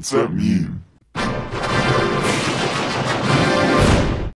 What's that mean?